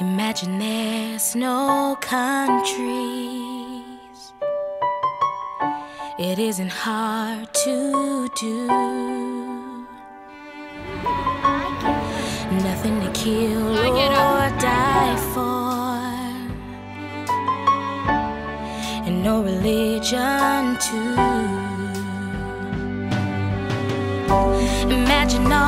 Imagine there's no countries. It isn't hard to do. Nothing to kill I get up. or die for. And no religion too. Imagine all